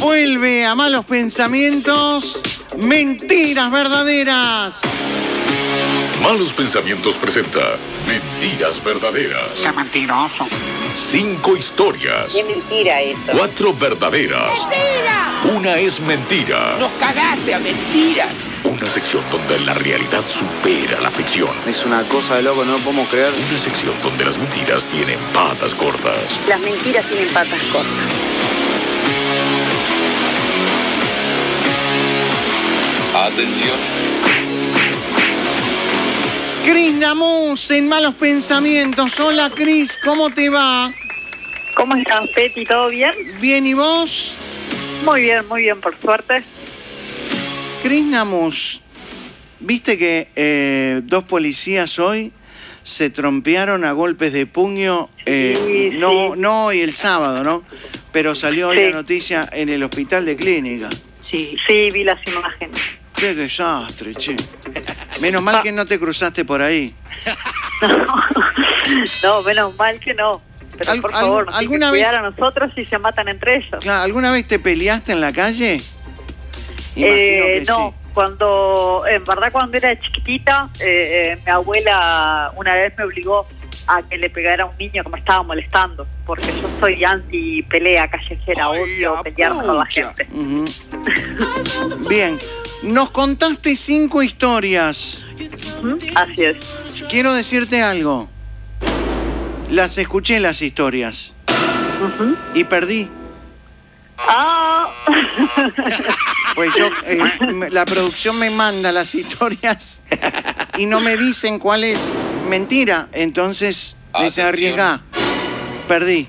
Vuelve a malos pensamientos, mentiras verdaderas. Malos Pensamientos presenta Mentiras Verdaderas. ¡Qué mentiroso! Cinco historias. Qué mentira eso. Cuatro verdaderas. ¡Mentira! Una es mentira. ¡Nos cagaste a mentiras! Una sección donde la realidad supera la ficción. Es una cosa de loco, no lo podemos creer. Una sección donde las mentiras tienen patas cortas. Las mentiras tienen patas cortas. Atención. Cris Namus en malos pensamientos. Hola Cris, ¿cómo te va? ¿Cómo estás, Peti? ¿Todo bien? Bien, ¿y vos? Muy bien, muy bien, por suerte. Cris Namus, ¿viste que eh, dos policías hoy se trompearon a golpes de puño? eh, Sí, no, sí. no hoy el sábado, ¿no? Pero salió hoy Sí. la noticia en el hospital de clínica. Sí. Sí, vi las imágenes. Qué desastre, che. Menos mal que no te cruzaste por ahí. No, menos mal que no. Pero Al- por favor, nos ¿alguna que cuidar vez- a nosotros y se matan entre ellos. Claro, ¿Alguna vez te peleaste en la calle? Eh, que no, sí. cuando, en verdad cuando era chiquitita, eh, eh, mi abuela una vez me obligó a que le pegara a un niño que me estaba molestando, porque yo soy anti pelea callejera, odio pelear con la gente. Bien, nos contaste cinco historias. Ujú, Así es. Quiero decirte algo. Las escuché las historias y perdí. Ah, Pues yo, eh, me- la producción me manda las historias y no me dicen cuál es mentira. Entonces, dice arriesga. Perdí.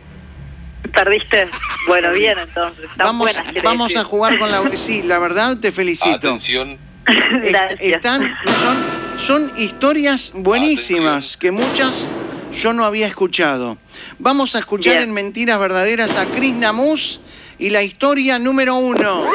perdiste. Bueno, bien entonces. Vamos, buenas, vamos a jugar con la... Sí, la verdad te felicito. Atención. Est- están, son, son historias buenísimas que muchas yo no había escuchado. Vamos a escuchar Bien. en Mentiras Verdaderas a Chris Namus y la historia número uno.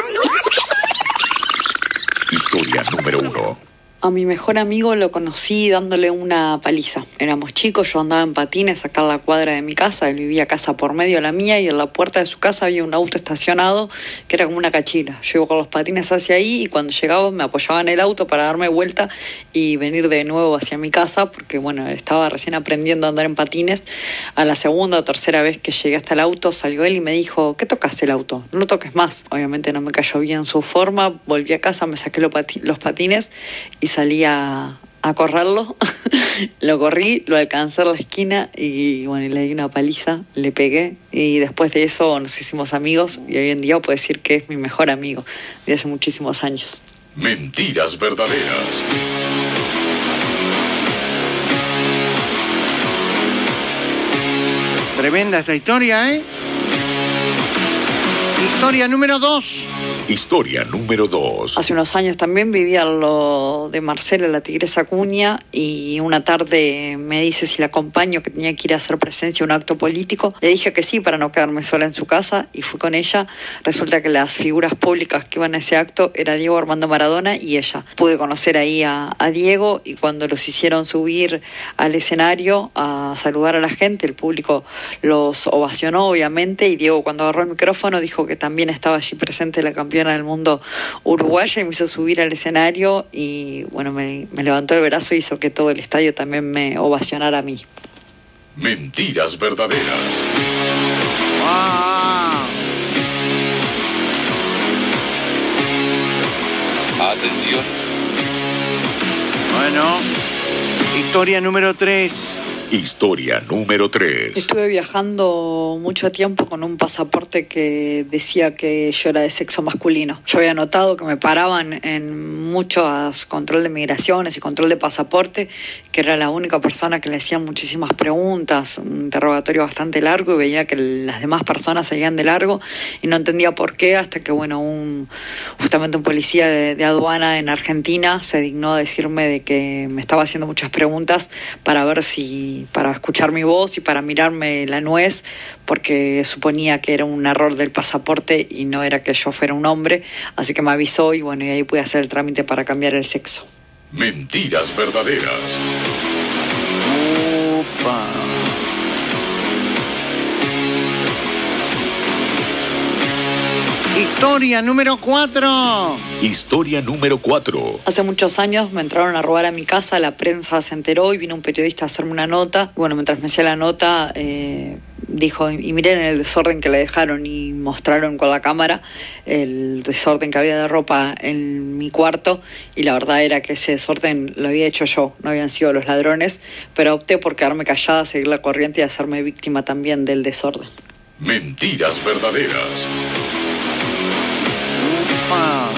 Historia número uno. A mi mejor amigo lo conocí dándole una paliza. Éramos chicos, yo andaba en patines acá en la cuadra de mi casa, él vivía casa por medio de la mía y en la puerta de su casa había un auto estacionado que era como una cachila. Yo con los patines hacia ahí y cuando llegaba me apoyaba en el auto para darme vuelta y venir de nuevo hacia mi casa porque bueno, estaba recién aprendiendo a andar en patines. A la segunda o tercera vez que llegué hasta el auto salió él y me dijo, ¿qué tocaste el auto? No lo toques más. Obviamente no me cayó bien su forma, volví a casa, me saqué los patines y salí a, a correrlo. lo corrí, lo alcancé a la esquina y bueno, y le di una paliza, le pegué y después de eso nos hicimos amigos y hoy en día puedo decir que es mi mejor amigo de hace muchísimos años. Mentiras verdaderas. Tremenda esta historia, ¿eh? Historia número dos. Historia número dos. Hace unos años también vivía lo de Marcela, la tigresa cuña, y una tarde me dice si la acompaño, que tenía que ir a hacer presencia a un acto político. Le dije que sí para no quedarme sola en su casa y fui con ella. Resulta que las figuras públicas que iban a ese acto era Diego Armando Maradona y ella. Pude conocer ahí a, a Diego y cuando los hicieron subir al escenario a saludar a la gente, el público los ovacionó obviamente y Diego cuando agarró el micrófono dijo que también estaba allí presente la campeona del mundo uruguaya y me hizo subir al escenario y bueno, me, me levantó el brazo y hizo que todo el estadio también me ovacionara a mí. Mentiras verdaderas. Atención. bueno. Historia número tres. Historia número tres. Estuve viajando mucho tiempo con un pasaporte que decía que yo era de sexo masculino. Yo había notado que me paraban en muchos control de migraciones y control de pasaporte, que era la única persona que le hacían muchísimas preguntas, un interrogatorio bastante largo y veía que las demás personas seguían de largo y no entendía por qué hasta que, bueno, un, justamente un policía de, de aduana en Argentina se dignó a decirme de que me estaba haciendo muchas preguntas para ver si para escuchar mi voz y para mirarme la nuez, porque suponía que era un error del pasaporte y no era que yo fuera un hombre, así que me avisó y bueno, y ahí pude hacer el trámite para cambiar el sexo. Mentiras verdaderas. Historia número 4. Historia número 4. Hace muchos años me entraron a robar a mi casa, la prensa se enteró y vino un periodista a hacerme una nota. Bueno, mientras me hacía la nota, eh, dijo, y miren el desorden que le dejaron y mostraron con la cámara el desorden que había de ropa en mi cuarto y la verdad era que ese desorden lo había hecho yo, no habían sido los ladrones, pero opté por quedarme callada, seguir la corriente y hacerme víctima también del desorden. Mentiras verdaderas. Ah.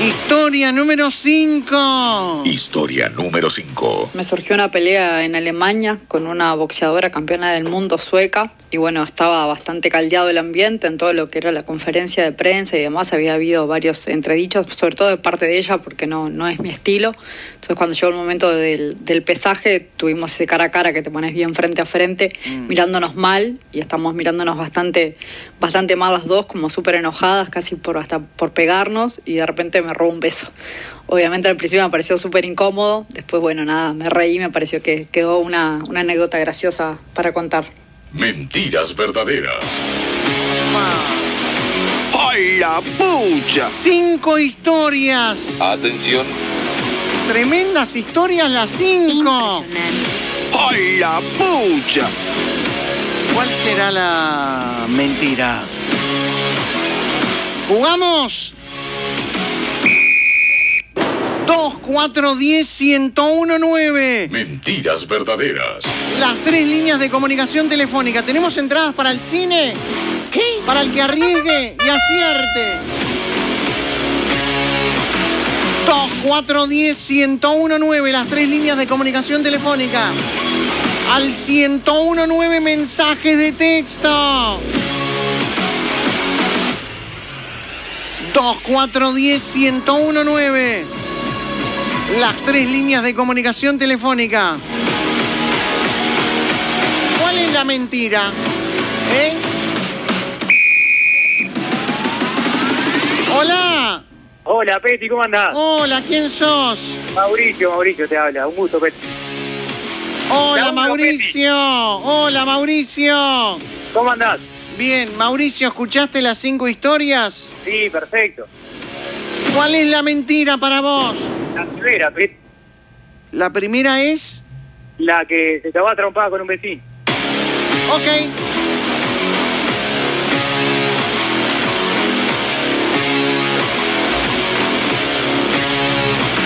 Historia número 5. Historia número 5. Me surgió una pelea en Alemania con una boxeadora campeona del mundo sueca y bueno, estaba bastante caldeado el ambiente en todo lo que era la conferencia de prensa y demás. Había habido varios entredichos, sobre todo de parte de ella, porque no, no es mi estilo. Entonces cuando llegó el momento del, del pesaje, tuvimos ese cara a cara que te pones bien frente a frente, mirándonos mal y estamos mirándonos bastante, bastante mal las dos, como súper enojadas, casi por hasta por pegarnos y de repente me robó un beso. Obviamente al principio me pareció súper incómodo, después bueno, nada, me reí, me pareció que quedó una, una anécdota graciosa para contar. Mentiras verdaderas. ¡Ay, la pucha! Cinco historias. Atención, Tremendas historias las cinco. ¡Ay, la pucha! ¿Cuál será la mentira? ¿Jugamos? 2, 4, 10, 101, 9. Mentiras verdaderas. Las tres líneas de comunicación telefónica. ¿Tenemos entradas para el cine? ¿Qué? Para el que arriesgue y acierte. 2, 4, 10, 101, 9. Las tres líneas de comunicación telefónica. Al 101, 9 mensajes de texto. 2, 4, 10, 101, 9. Las tres líneas de comunicación telefónica. ¿Cuál es la mentira? ¿Eh? Hola. Hola, Peti, ¿cómo andás? Hola, ¿quién sos? Mauricio, Mauricio te habla. Un gusto, Peti. Hola, Mauricio. Hola, Mauricio. ¿Cómo andás? Bien, Mauricio, ¿escuchaste las cinco historias? Sí, perfecto. ¿Cuál es la mentira para vos? La primera. La primera es... La que se te va a trompar con un vecino. Ok.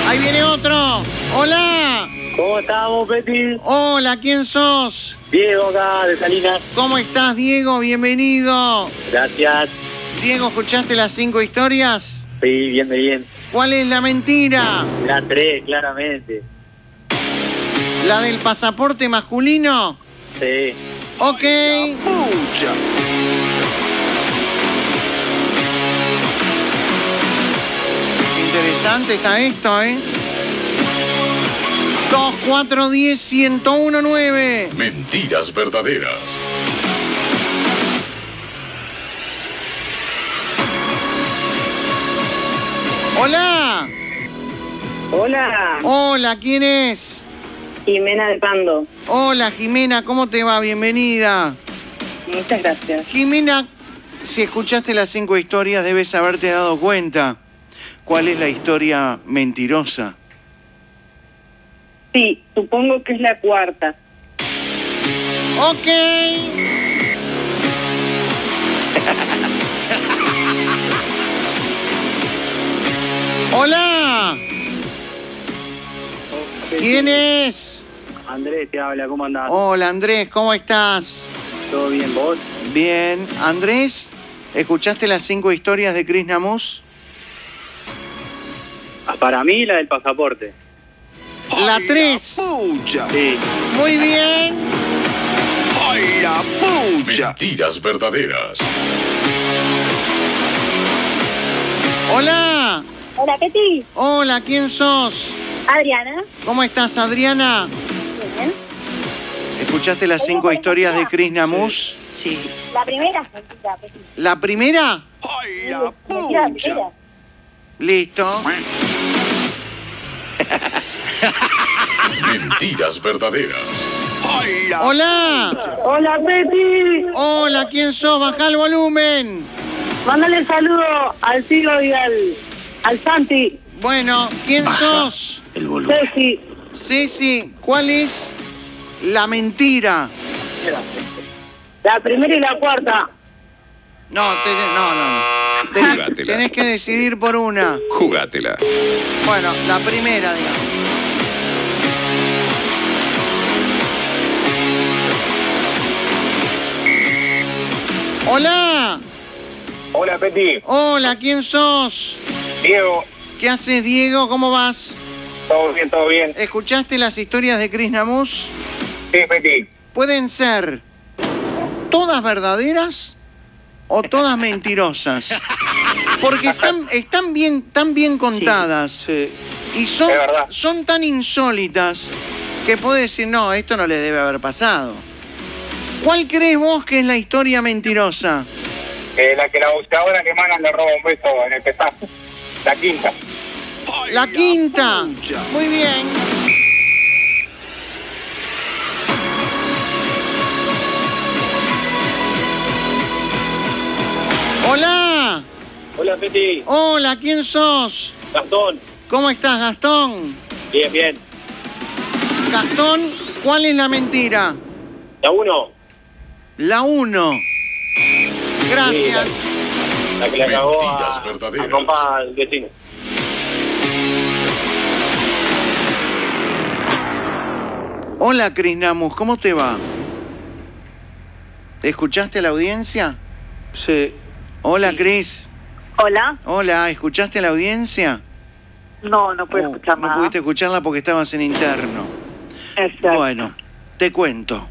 Ahí viene otro. Hola. ¿Cómo estamos, Peti? Hola, ¿quién sos? Diego acá, de Salinas. ¿Cómo estás, Diego? Bienvenido. Gracias. Diego, ¿escuchaste las cinco historias? Sí, bien, de bien. ¿Cuál es la mentira? La tres, claramente. ¿La del pasaporte masculino? Sí. Ok. ¡Pucha! Interesante está esto, ¿eh? 2, 4, 10, 101, 9. Mentiras verdaderas. Hola. Hola, Hola, ¿quién es? Jimena de Pando. Hola, Jimena, ¿cómo te va? Bienvenida. Muchas gracias. Jimena, si escuchaste las cinco historias debes haberte dado cuenta cuál es la historia mentirosa. Sí, supongo que es la cuarta. Ok. Hola. ¿Quién es? Andrés te habla, ¿cómo andás? Hola Andrés, ¿cómo estás? ¿Todo bien, vos? Bien. Andrés, ¿escuchaste las cinco historias de Chris Namus? Ah, Para mí, la del pasaporte. La ¡Ay, 3. pucha! Sí. Muy bien. ¡Ay, la pucha! Mentiras verdaderas. Hola. Hola, Peti. Hola, ¿quién sos? Adriana. ¿Cómo estás, Adriana? Bien. ¿Escuchaste las cinco historias de Chris Namus? Sí. La primera. ¿La primera? ¡Ay, la pucha! Listo. Mentiras verdaderas. Hola. Hola. Hola, Peti. Hola, ¿quién sos? Baja el volumen. Mándale saludo al Tilo y al, Santi. Bueno, ¿quién sos? El volumen. Ceci. Ceci, ¿cuál es la mentira? La primera y la cuarta. No, te- no, no. Tenés, Jugátela. tenés que decidir por una. Jugátela. Bueno, la primera, digamos. Hola. Hola, Peti. Hola, ¿quién sos? Diego. ¿Qué haces, Diego? ¿Cómo vas? Todo bien, todo bien. ¿Escuchaste las historias de Chris Namus? Sí, Peti. Pueden ser todas verdaderas o todas mentirosas. Porque están, están bien, tan bien contadas Sí. y son, tan insólitas que puedes decir, no, esto no le debe haber pasado. ¿Cuál crees vos que es la historia mentirosa? Eh, la que la buscadora que mandan le roba un beso en el pesazo. La quinta. La quinta. Muy bien. Hola. Hola, Peti. Hola, ¿quién sos? Gastón. ¿Cómo estás, Gastón? Bien, bien. Gastón, ¿cuál es la mentira? La uno. La uno. Gracias. La que le Mentiras a, a compa al vecino. Hola, Cris Namus, ¿cómo te va? ¿Escuchaste a la audiencia? Sí. Hola, Cris. Hola. Hola, ¿escuchaste a la audiencia? No, no pude Oh, escuchar no nada. pudiste escucharla porque estabas en interno. Exacto. Bueno, te cuento.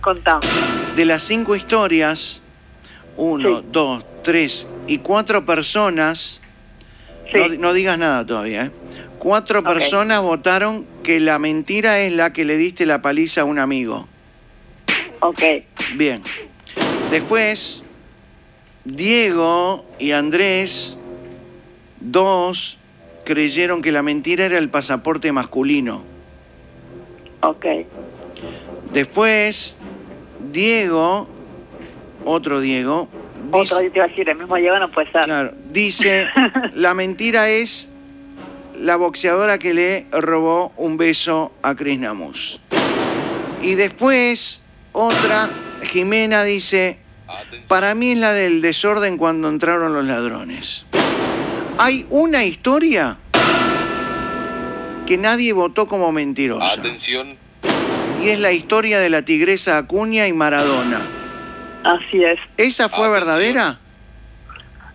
Contame. De las cinco historias, uno, Sí. dos, tres y cuatro personas, Sí. no, no digas nada todavía, ¿eh? Cuatro personas votaron que la mentira es la que le diste la paliza a un amigo. Ok. Bien. Después, Diego y Andrés, dos, creyeron que la mentira era el pasaporte masculino. Ok. Después, Diego, otro Diego, Otro dice, te iba a decir, el mismo Diego no puede ser. claro, dice, la mentira es la boxeadora que le robó un beso a Chris Namus. Y después, otra, Jimena dice, para mí es la del desorden cuando entraron los ladrones. Hay una historia que nadie votó como mentirosa. Atención, Y es la historia de la tigresa Acuña y Maradona. Así es. ¿Esa fue Atención. verdadera?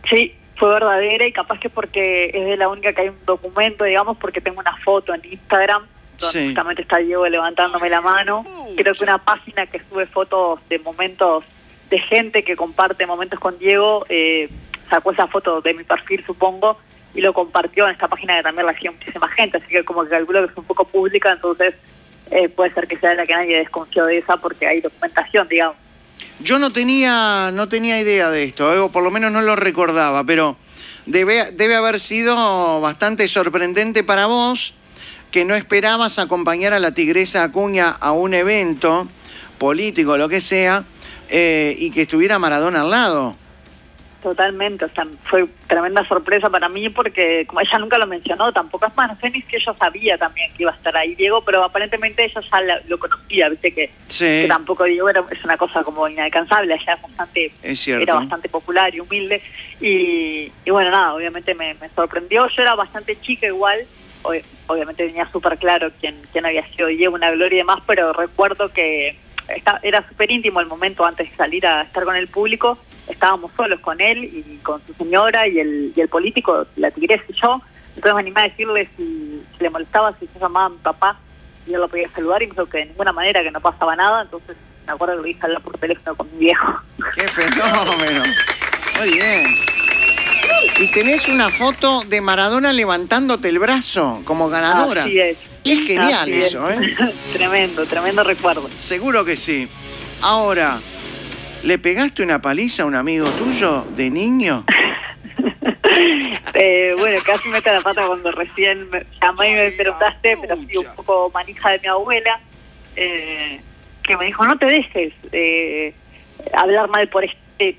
Sí, fue verdadera y capaz que porque es de la única que hay un documento, digamos, porque tengo una foto en Instagram donde Sí. justamente está Diego levantándome la mano. Creo que una página que sube fotos de momentos de gente que comparte momentos con Diego eh, sacó esa foto de mi perfil, supongo, y lo compartió en esta página que también la hacía muchísima gente, así que como que calculo que es un poco pública, entonces eh, puede ser que sea la que nadie desconfió de esa porque hay documentación, digamos. Yo no tenía, no tenía idea de esto, eh, o por lo menos no lo recordaba, pero debe, debe haber sido bastante sorprendente para vos que no esperabas acompañar a la tigresa Acuña a un evento político, lo que sea, eh, y que estuviera Maradona al lado. Totalmente, o sea, fue tremenda sorpresa para mí porque como ella nunca lo mencionó tampoco, es más, no sé ni si yo sabía también que iba a estar ahí Diego, pero aparentemente ella ya la- lo conocía, viste que, Sí, que tampoco Diego era, es una cosa como inalcanzable, ella es bastante, es era bastante popular y humilde y, y bueno, nada, obviamente me, me sorprendió, yo era bastante chica igual, ob- obviamente tenía súper claro quién, quién había sido Diego, una gloria y demás, pero recuerdo que era súper íntimo el momento antes de salir a estar con el público, estábamos solos con él y con su señora y el, y el político, la tigresa y yo, entonces me animé a decirle si, si le molestaba, si se llamaba a mi papá y él lo podía saludar y me dijo que de ninguna manera, que no pasaba nada, entonces me acuerdo que lo hice hablar por teléfono con mi viejo. ¡Qué fenómeno! Muy bien. Y tenés una foto de Maradona levantándote el brazo como ganadora. Así es. Es genial Así es. eso, ¿eh? tremendo, tremendo recuerdo. Seguro que sí. Ahora, ¿le pegaste una paliza a un amigo tuyo de niño? Eh, bueno, casi mete la pata cuando recién me llamé y me preguntaste, pero sí un poco manija de mi abuela, eh, que me dijo, no te dejes eh, hablar mal por este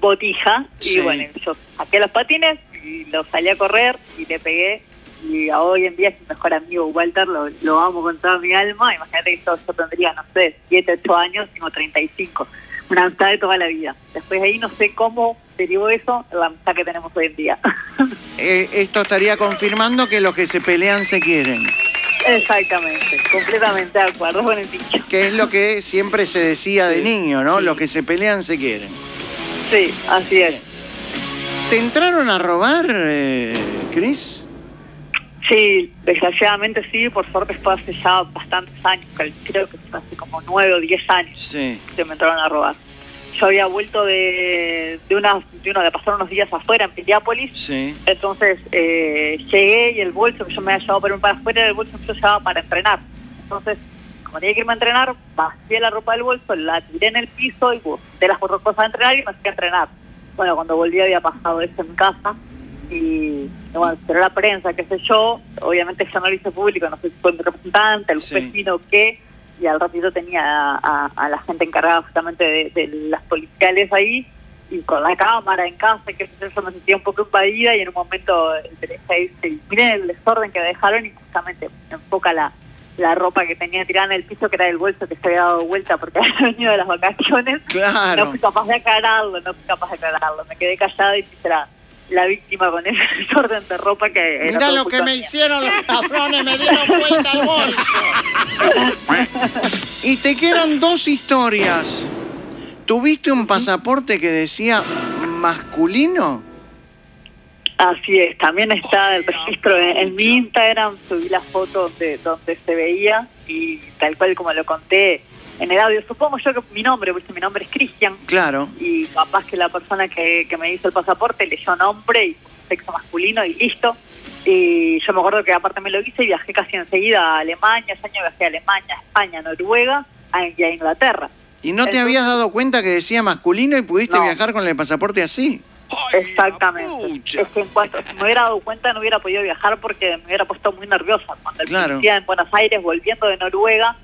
botija. Sí. Y bueno, yo saqué los patines y lo salí a correr y le pegué. Y hoy en día es mi mejor amigo Walter, lo, lo amo con toda mi alma. Imagínate que yo, yo tendría, no sé, 7, 8 años, tengo 35. Una amistad de toda la vida. Después de ahí no sé cómo derivó eso, la amistad que tenemos hoy en día. Eh, esto estaría confirmando que los que se pelean se quieren, Exactamente, completamente de acuerdo con el dicho. que es lo que siempre se decía de niño, ¿no? sí. Los que se pelean se quieren. Sí, así es. ¿Te entraron a robar, eh, Cris? Sí, desgraciadamente sí, por suerte fue hace ya bastantes años, creo que fue hace como nueve o diez años Sí. que me entraron a robar. Yo había vuelto de, de, una, de, una, de pasar unos días afuera en Piriápolis, Sí. entonces eh, llegué y el bolso que yo me había llevado para, para afuera era el bolso que yo llevaba para entrenar. Entonces, como tenía que irme a entrenar, vacié la ropa del bolso, la tiré en el piso y de las otras cosas a entrenar y me fui a entrenar. Bueno, cuando volví había pasado eso en casa y bueno, pero la prensa, qué sé yo, obviamente ya no lo hice público, no sé si fue mi representante, el Sí. vecino qué, y al ratito tenía a, a- a la gente encargada justamente de, de las policiales ahí y con la cámara en casa, que sé yo, me sentía un poco invadida y en un momento el dice, miren el desorden que dejaron y justamente enfoca la, la ropa que tenía tirada en el piso, que era el bolso que se había dado vuelta porque había venido de las vacaciones. No Claro. fui capaz de aclararlo, no fui capaz de aclararlo. Me quedé callada y quise la, víctima con ese desorden de ropa que... era Mirá lo que me hicieron los cabrones, me dieron vuelta al bolso. Y te quedan dos historias. ¿Tuviste un pasaporte que decía masculino? Así es, también está el registro en, en mi Instagram, subí las fotos de donde se veía y tal cual como lo conté en el audio. Supongo yo que mi nombre, porque mi nombre es Cristian, Claro. y capaz que la persona que, que me hizo el pasaporte leyó nombre y sexo masculino y listo. Y yo me acuerdo que aparte me lo hice y viajé casi enseguida a Alemania, ese año viajé a Alemania, a España, a Noruega a- y a Inglaterra. ¿Y no te habías dado cuenta que decía masculino y pudiste No. viajar con el pasaporte así? ¡Ay, la Exactamente. Es que en cuanto si me hubiera dado cuenta no hubiera podido viajar porque me hubiera puesto muy nerviosa. Cuando el Claro. en Buenos Aires, volviendo de Noruega,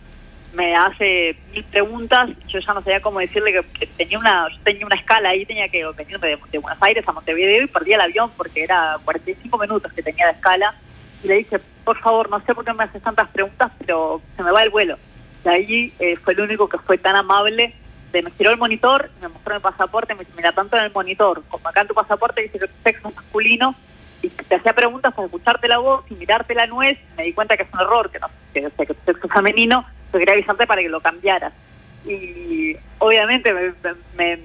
me hace mil preguntas, yo ya no sabía cómo decirle que, tenía una tenía una escala ahí, tenía que venir de, Buenos Aires a Montevideo y perdí el avión porque era 45 minutos que tenía de escala. Y le dije, por favor, no sé por qué me haces tantas preguntas, pero se me va el vuelo. Y ahí eh, fue el único que fue tan amable. De me giró el monitor, me mostró mi pasaporte, me dice, mira, tanto en el monitor como acá en tu pasaporte dice que tu sexo es masculino, y te hacía preguntas para escucharte la voz y mirarte la nuez, me di cuenta que es un error, que no que, o sea, que tu sexo femenino, yo quería avisarte para que lo cambiaras. Y obviamente me, me,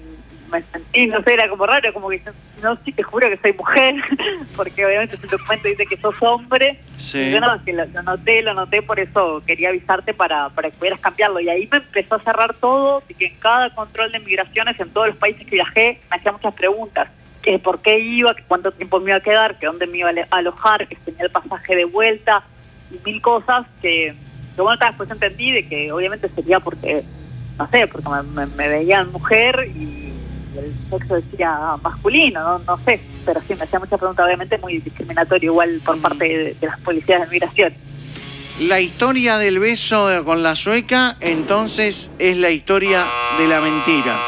me- sentí, no sé, era como raro, como que no, sí, te juro que soy mujer, porque obviamente el documento dice que sos hombre, Sí. y yo no, que lo, lo noté, lo noté, por eso quería avisarte para, para que pudieras cambiarlo. Y ahí me empezó a cerrar todo, y que en cada control de migraciones, en todos los países que viajé, me hacía muchas preguntas. Que por qué iba, que cuánto tiempo me iba a quedar, que dónde me iba a alojar, que si tenía el pasaje de vuelta, y mil cosas que, que bueno, tal, después entendí de que obviamente sería porque, no sé, porque me, me- me veían mujer y el sexo decía masculino, no, no sé, pero sí me hacía muchas preguntas, obviamente muy discriminatorio igual por parte de, de las policías de migración. La historia del beso con la sueca, entonces, es la historia de la mentira.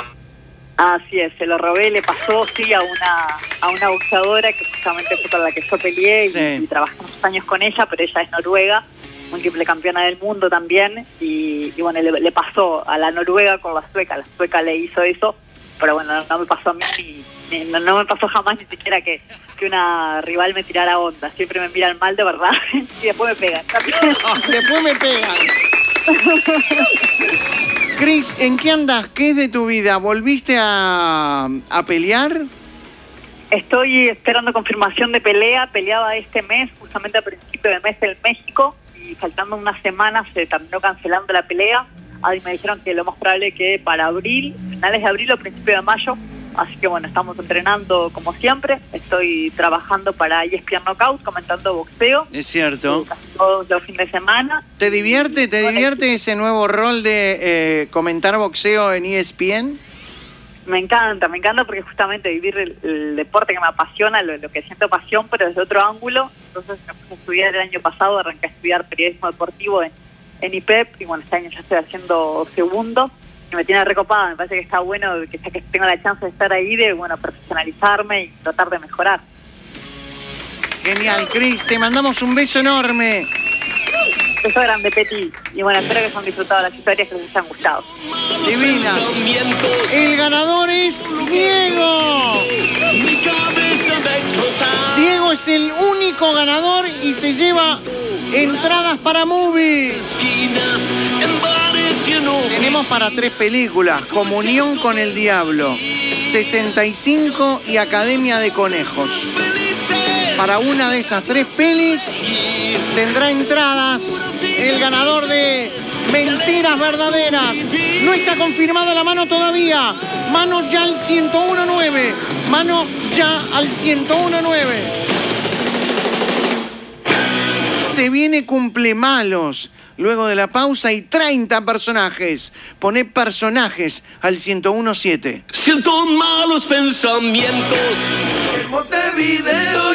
Así es, se lo robé, le pasó sí a una a una boxeadora que justamente fue con la que yo peleé y, trabajé muchos años con ella, pero ella es noruega, múltiple campeona del mundo también, y, y bueno, le, le pasó a la noruega con la sueca, la sueca le hizo eso, pero bueno, no, me pasó a mí, ni- no me pasó jamás ni siquiera que, que una rival me tirara onda, siempre me miran mal de verdad y después me pegan. Ah, después me pegan. Cris, ¿en qué andas? ¿Qué es de tu vida? ¿Volviste a, a pelear? Estoy esperando confirmación de pelea. Peleaba este mes, justamente a principio de mes en México, y faltando unas semanas se terminó cancelando la pelea. Ahí me dijeron que lo más probable que para abril, finales de abril o principio de mayo. Así que bueno, estamos entrenando como siempre. Estoy trabajando para ESPN Knockout, comentando boxeo. Es cierto. Todos los fines de semana. ¿Te divierte, te divierte ese nuevo rol de eh, comentar boxeo en ESPN? Me encanta, me encanta porque justamente vivir el, deporte que me apasiona, lo, lo que siento pasión, pero desde otro ángulo. Entonces me puse a estudiar el año pasado, arranqué a estudiar periodismo deportivo en, IPEP y bueno, este año ya estoy haciendo segundo y me tiene recopada, me parece que está bueno que ya que tengo la chance de estar ahí, de bueno, profesionalizarme y tratar de mejorar. Genial, Cris, te mandamos un beso enorme. Beso grande, Peti. Y bueno, espero que hayan disfrutado las historias, que les hayan gustado. Divina. El ganador es Diego. Diego es el único ganador y se lleva entradas para movie. Tenemos para tres películas, Comunión con el Diablo, 65 y Academia de Conejos. Para una de esas tres pelis tendrá entradas el ganador de Mentiras Verdaderas. No está confirmada la mano todavía. Mano ya al 101.9. Mano ya al 101.9. Se viene cumple malos. Luego de la pausa hay 30 personajes. Pone personajes al 101.7. Siento malos pensamientos. En Montevideo.